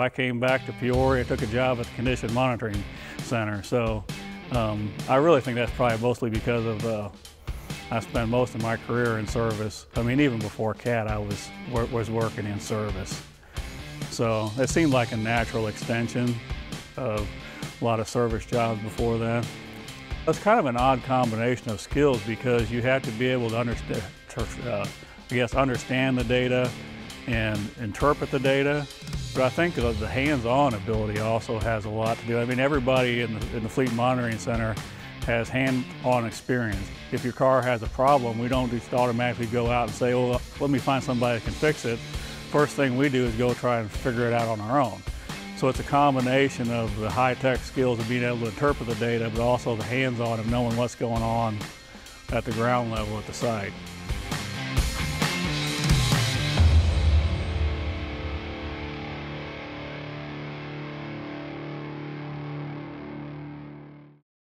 I came back to Peoria, took a job at the Condition Monitoring Center. So um, I really think that's probably mostly because of uh, I spent most of my career in service. I mean, even before CAT, I was, was working in service. So it seemed like a natural extension of a lot of service jobs before that. It's kind of an odd combination of skills because you have to be able to understand, uh, I guess, understand the data and interpret the data. But I think the hands-on ability also has a lot to do. I mean, everybody in the, in the Fleet Monitoring Center has hand-on experience. If your car has a problem, we don't just automatically go out and say, oh, well, let me find somebody that can fix it. First thing we do is go try and figure it out on our own. So it's a combination of the high-tech skills of being able to interpret the data, but also the hands-on of knowing what's going on at the ground level at the site.